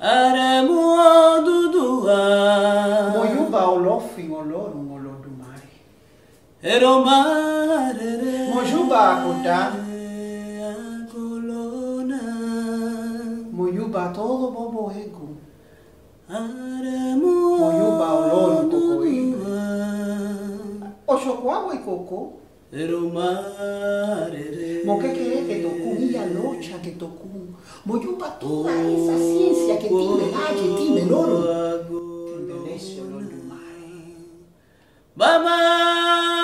Ààrẹ mú Odùduwà. Mo yóò bá ọlọ́fin ọlọ́run Olódùmarè. Èrò máa rere. Mo yóò todo bobo ego. Ààrẹ mú Odùduwà. Mo yóò bá ọlọ́run kòkó ìgbà. Ọ̀ṣọ̀kọ̀ àwọ̀ ìkòkó. Mokeke que tokun ila locha que toda esa ciencia que tiene tiene oh, loro. Mare.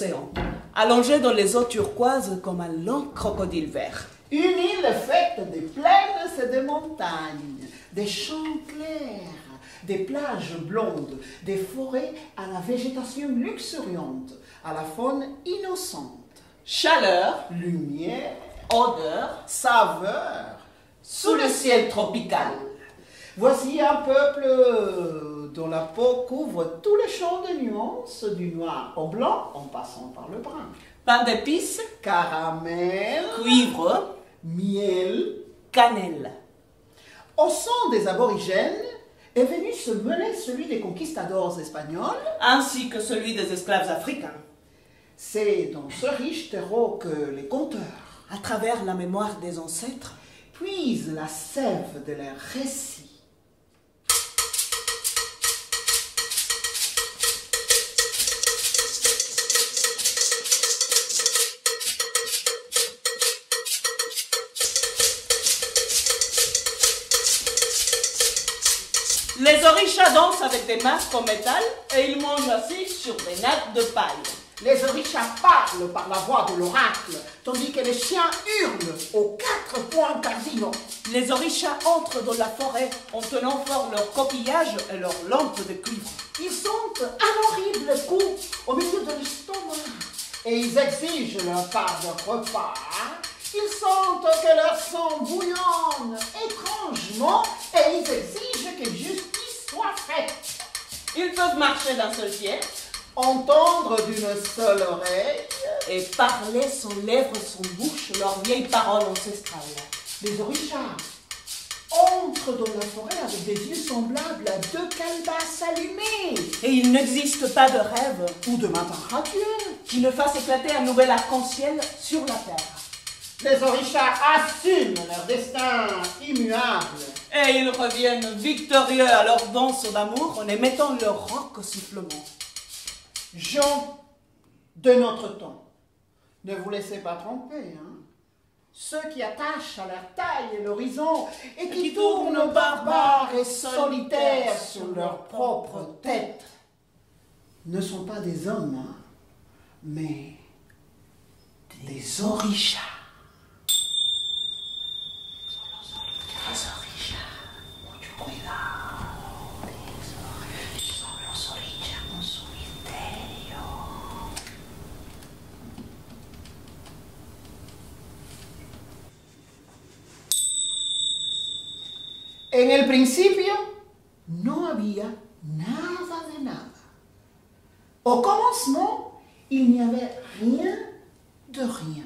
L'océan, allongée dans les eaux turquoises comme un long crocodile vert. Une île faite de plaines et de montagnes, des champs clairs, des plages blondes, des forêts à la végétation luxuriante, à la faune innocente. Chaleur, Lumière, odeur, saveur, sous le ciel tropical. Voici un peuple dont la peau couvre tous les champs de nuances, du noir au blanc en passant par le brun. Pain d'épices, Caramel, cuivre, miel. cannelle. Au son des aborigènes est venu se mêler celui des conquistadors espagnols. ainsi que celui des esclaves africains, C'est dans ce riche terreau que les conteurs à travers la mémoire des ancêtres. puisent la sève de leurs récits. Les orishas dansent avec des masques en métal et ils mangent assis sur des nattes de paille. Les orishas parlent par la voix de l'oracle, tandis que les chiens hurlent aux quatre points cardinaux. Les orishas entrent dans la forêt en tenant fort leurs coquillages et leurs lampes de cuivre. Ils sentent un horrible coup au milieu de l'estomac et ils exigent leur part de repas. Ils sentent que leur sang bouillonne étrangement et ils exigent que justice soit faite. Ils peuvent marcher d'un seul pied Entendre d'une seule oreille et parler sans lèvres, sans bouche, leurs vieilles paroles ancestrales. les orishas entrent dans la forêt avec des yeux semblables à deux calebasses allumées Et il n'existe pas de rêve ou de matin radieux. qui ne fasse éclater un nouvel arc-en-ciel sur la terre. Les orishas assument leur destin immuable. Et ils reviennent victorieux à leur danse d'amour en émettant leur roc au sifflement. Gens de notre temps, ne vous laissez pas tromper, hein. Ceux qui attachent à leur taille l'horizon et qui, qui tournent tournent barbares et solitaires sur leur propre tête ne sont pas des hommes, hein, mais des orishas. En el principio no había nada de nada. Au commencement, il n'y avait rien de rien.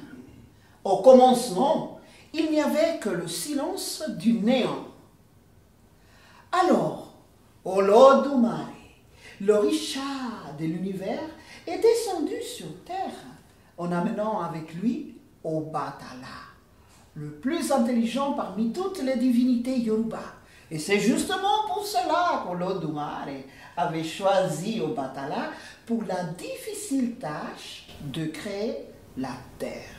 Au commencement, il n'y avait que le silence du néant. Alors, Olodumare, l'orisha de l'univers, est descendu sur terre en amenant avec lui Obatala, le plus intelligent parmi toutes les divinités Yoruba. Et c'est justement pour cela qu'Olodumare avait choisi Obatala pour la difficile tâche de créer la terre.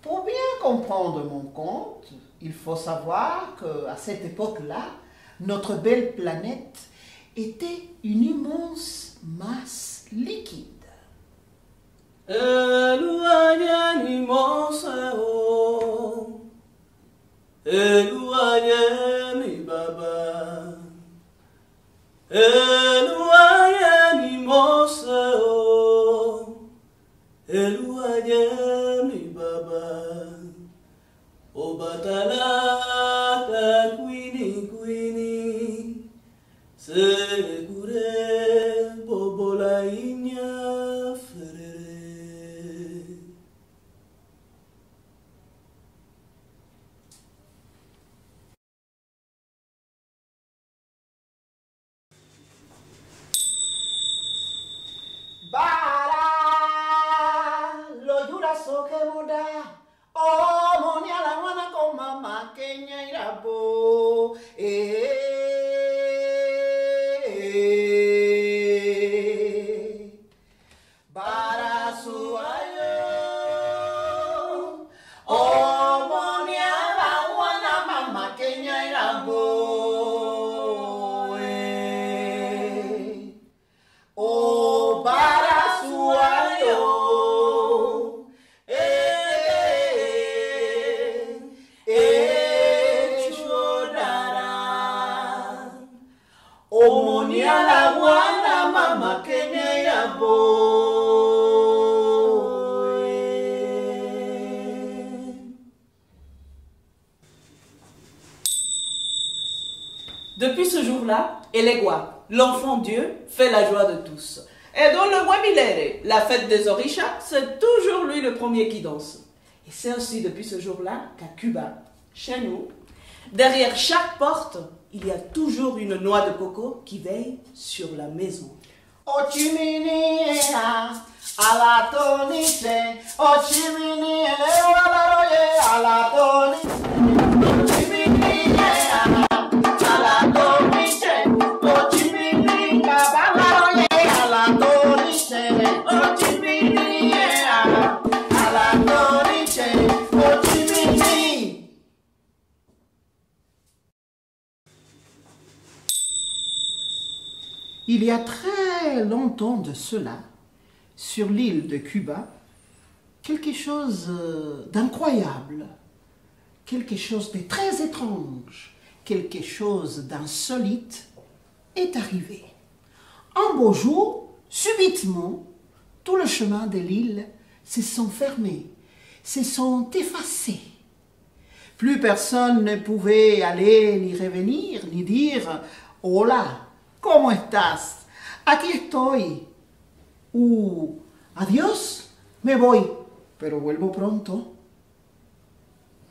Pour bien comprendre mon conte, il faut savoir qu'à cette époque-là, notre belle planète était une immense L'enfant Dieu, fait la joie de tous. Et dans le Wamilere, la fête des Orishas, c'est toujours lui le premier qui danse. Et c'est aussi depuis ce jour-là qu'à Cuba, chez nous, derrière chaque porte, il y a toujours une noix de coco qui veille sur la maison. Il y a très longtemps de cela, sur l'île de Cuba, quelque chose euh, d'incroyable, quelque chose de très étrange, quelque chose d'insolite est arrivé. Un beau jour, subitement, tout le chemin de l'île se sont fermés, se sont effacés. Plus personne ne pouvait aller ni revenir, ni dire Hola, ¿cómo estás? Aquí estoy. Ou Adiós, me voy, pero vuelvo pronto.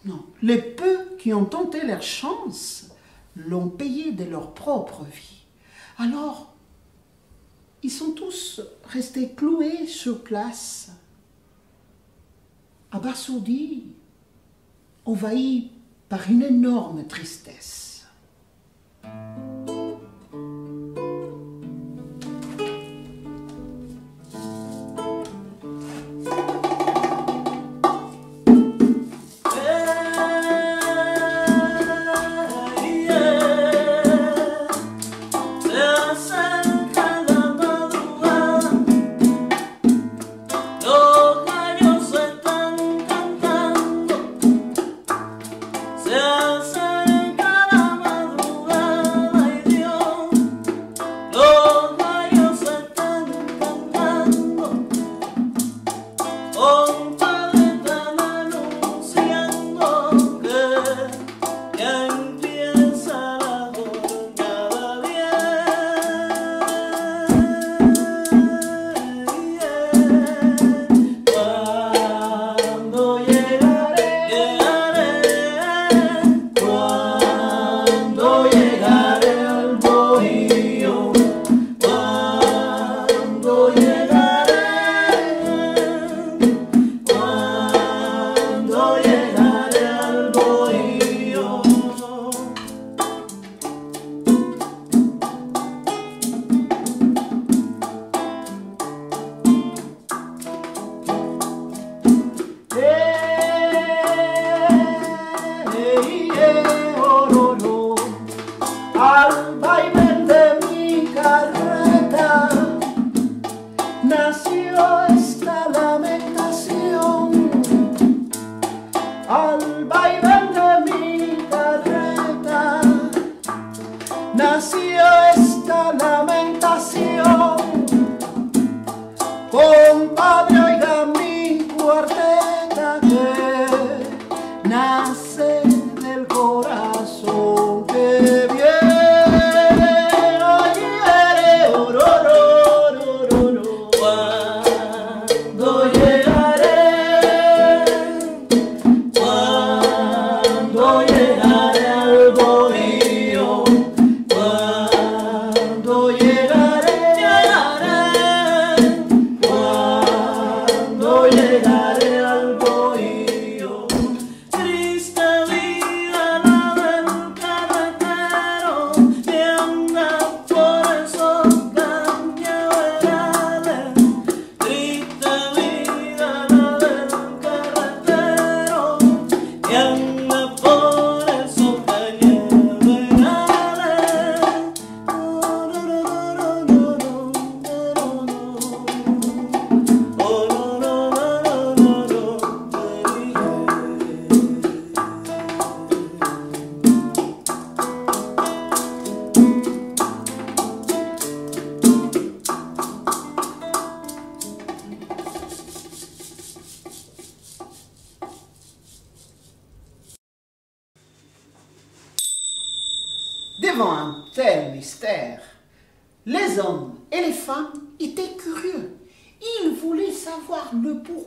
Non, les peu qui ont tenté leur chance l'ont payé de leur propre vie. Alors, ils sont tous restés cloués sur place, abasourdis, envahis par une énorme tristesse.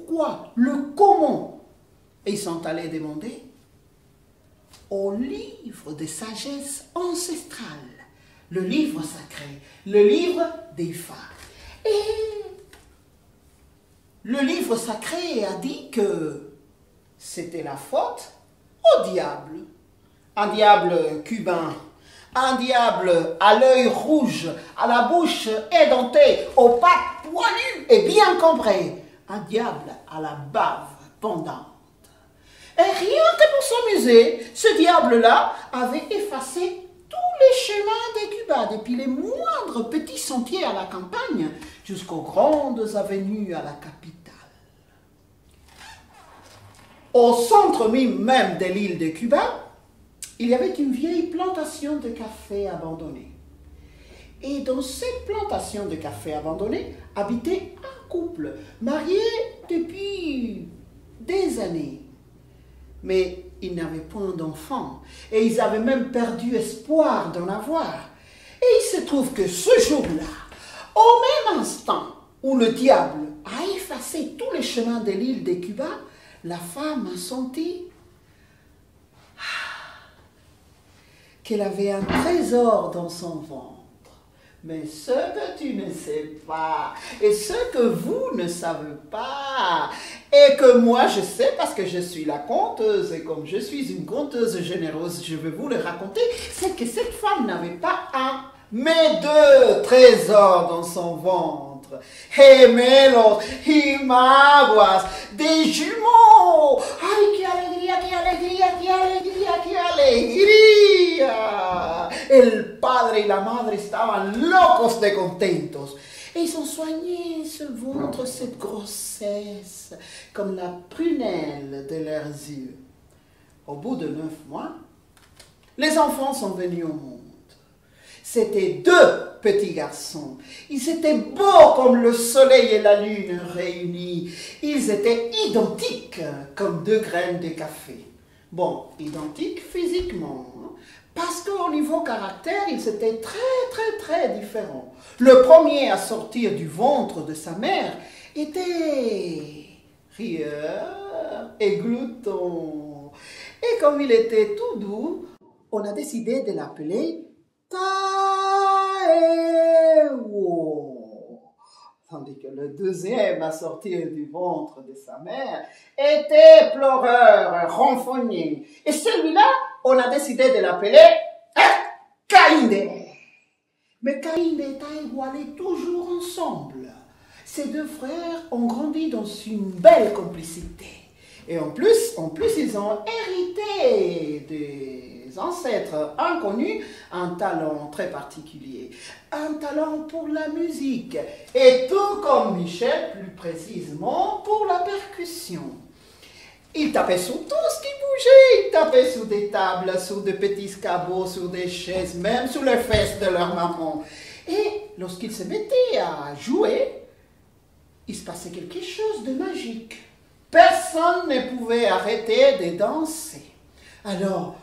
Pourquoi, le comment. Et ils sont allés demander au livre de sagesse ancestrale, le livre sacré, le livre des femmes. Et le livre sacré a dit que c'était la faute au diable. Un diable cubain, un diable à l'œil rouge, à la bouche édentée, aux pattes poilues et bien cambrées. Un diable à la bave pendante. Et rien que pour s'amuser, ce diable-là avait effacé tous les chemins des Cuba, depuis les moindres petits sentiers à la campagne jusqu'aux grandes avenues à la capitale. Au centre même de l'île de Cuba, il y avait une vieille plantation de café abandonnée. Et dans cette plantation de café abandonnée habitait couple marié depuis des années. Mais ils n'avaient point d'enfants et ils avaient même perdu espoir d'en avoir. Et il se trouve que ce jour-là, au même instant où le diable a effacé tous les chemins de l'île de Cuba, la femme a senti qu'elle avait un trésor dans son ventre. Mais ce que tu ne sais pas, et ce que vous ne savez pas, et que moi je sais parce que je suis la conteuse, et comme je suis une conteuse généreuse, je vais vous le raconter, c'est que cette femme n'avait pas un, mais deux trésors dans son ventre. Gemelos, jimaguas, des jumeaux. ¡Ay, qué alegría, qué alegría, qué alegría, alegría! El padre y la madre estaban locos de contentos. Et ils ont soigné ce ventre, cette grossesse, comme la prunelle de leurs yeux. Au bout de neuf mois, les enfants sont venus au monde. C'était deux petits garçons. Ils étaient beaux comme le soleil et la lune réunis. Ils étaient identiques comme deux graines de café. Bon, identiques physiquement, hein, parce qu'au niveau caractère, ils étaient très, très, très différents. Le premier à sortir du ventre de sa mère était rieur et glouton. Et comme il était tout doux, on a décidé de l'appeler Taewo. Tandis que le deuxième à sortir du ventre de sa mère était pleureur, ronfogné. Et celui-là, on a décidé de l'appeler Kainde. Mais Kainde et allaient toujours ensemble. Ces deux frères ont grandi dans une belle complicité. Et en plus, en plus, ils ont hérité des ancêtres inconnus un talent très particulier, un talent pour la musique, et tout comme Michel, plus précisément pour la percussion. Il tapait sur tout ce qui bougeait, il tapait sur des tables, sur de petits cabots, sur des chaises, même sur les fesses de leur maman. Et lorsqu'il se mettait à jouer, il se passait quelque chose de magique. Personne ne pouvait arrêter de danser. Alors,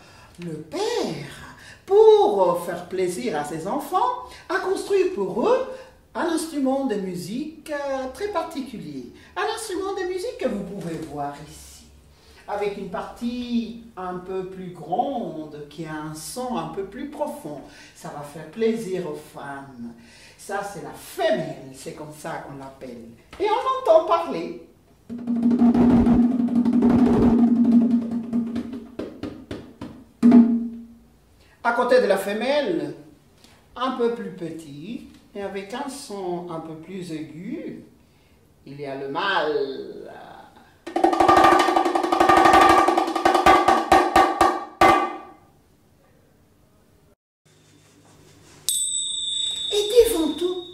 le père, pour faire plaisir à ses enfants, a construit pour eux un instrument de musique euh, très particulier. Un instrument de musique que vous pouvez voir ici, avec une partie un peu plus grande qui a un son un peu plus profond. Ça va faire plaisir aux femmes. Ça, c'est la femelle, c'est comme ça qu'on l'appelle. Et on entend parler. Côté de la femelle, un peu plus petit et avec un son un peu plus aigu, il y a le mâle. Et devant tout,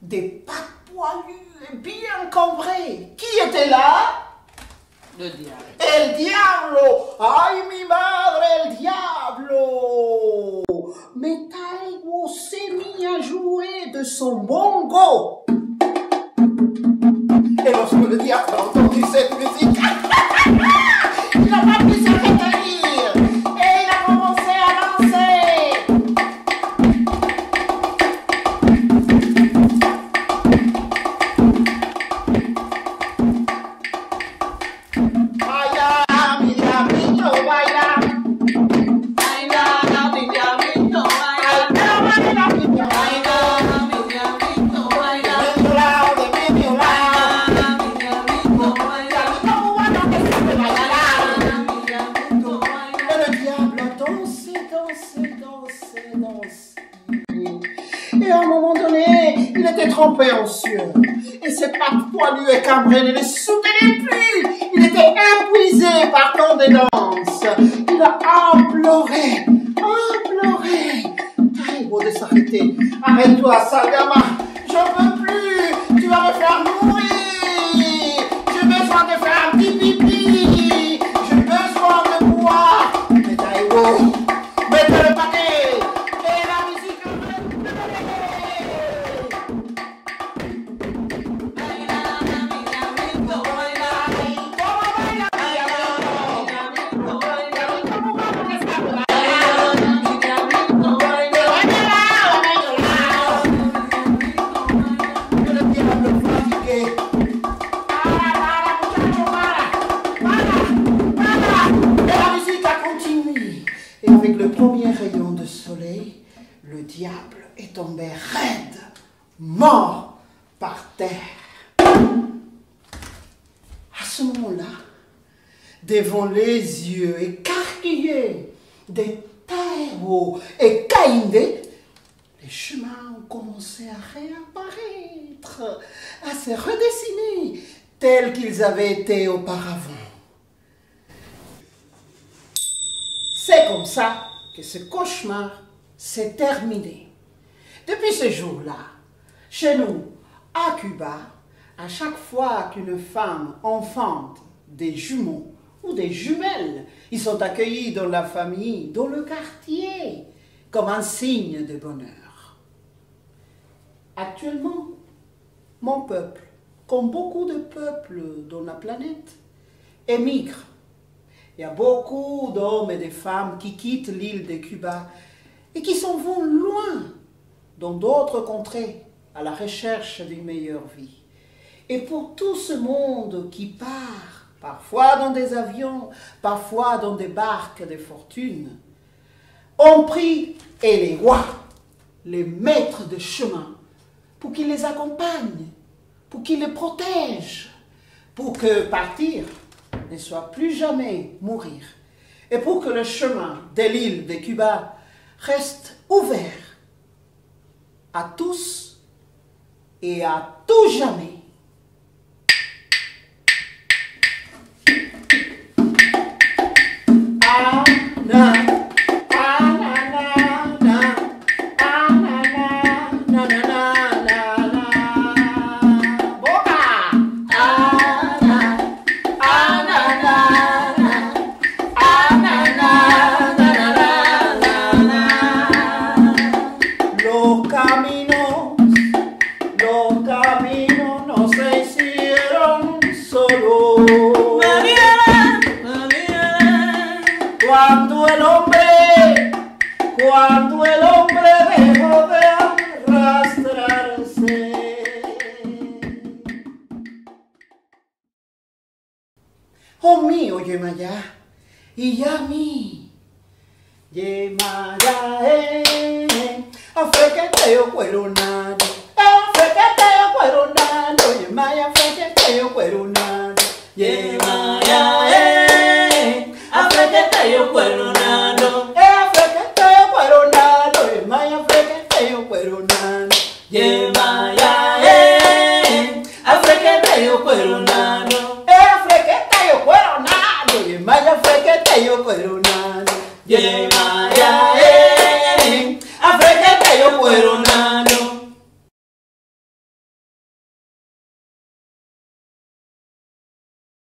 des pattes poilues et bien cambrées. Qui était là? Le diable. El diablo! ¡Ay, mi madre, el diablo! Mais Taïwo s'est mis à jouer de son bongo. Et lorsque le diable a entendu cette musique, il était trempé en sueur. Et ses pattes poilues et cambrées ne les soutenaient plus. Il était épuisé par tant de. Il a imploré, imploré. Taïwo de s'arrêter. Arrête-toi, Sagama. Diable est tombé raide, mort par terre. À ce moment-là, devant les yeux écarquillés des Taïwo et Kainde, les chemins ont commencé à réapparaître, à se redessiner tels qu'ils avaient été auparavant. C'est comme ça que ce cauchemar s'est terminé. Depuis ce jour-là, chez nous, à Cuba, à chaque fois qu'une femme enfante des jumeaux ou des jumelles, ils sont accueillis dans la famille, dans le quartier, comme un signe de bonheur. Actuellement, mon peuple, comme beaucoup de peuples dans la planète, émigre. Il y a beaucoup d'hommes et de femmes qui quittent l'île de Cuba et qui s'en vont loin, dans d'autres contrées, à la recherche d'une meilleure vie. Et pour tout ce monde qui part, parfois dans des avions, parfois dans des barques de fortune, on prie et les rois, les maîtres de chemin, pour qu'ils les accompagnent, pour qu'ils les protègent, pour que partir ne soit plus jamais mourir, et pour que le chemin de l'île de Cuba reste ouvert à tous et à tout jamais. Ye Maya, ofréquete yo cuero